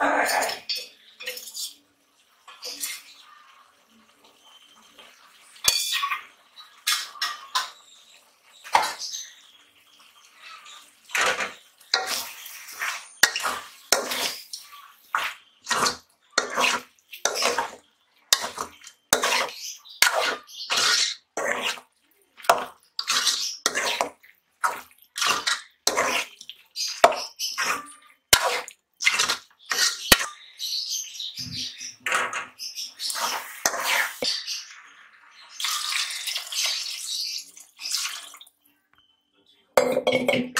Alright. Thank you.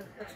Yeah.